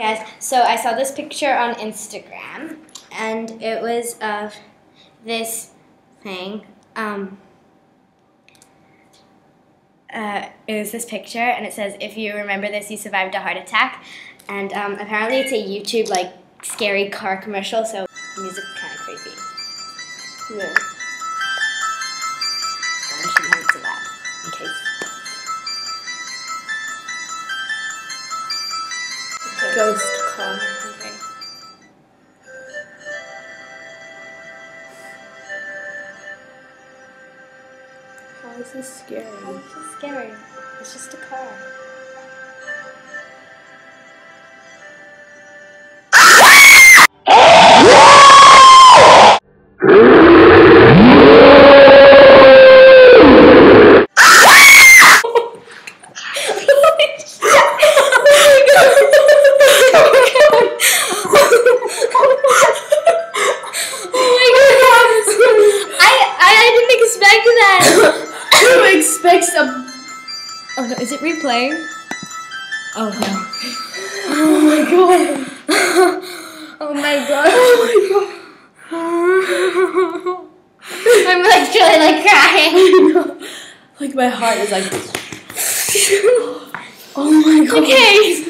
Guys, so I saw this picture on Instagram, and it was of this thing. Um, uh, it was this picture, and it says, "If you remember this, you survived a heart attack." And um, apparently, it's a YouTube like scary car commercial, so the music's kind of creepy. Yeah. Ghost car. Okay. How is this scary? It's just scary. It's just a car. Expects a? Oh no, is it replaying? Oh no. Oh my god! Oh my god. Oh my god. I'm literally like crying. Like my heart is like. oh my god! Okay.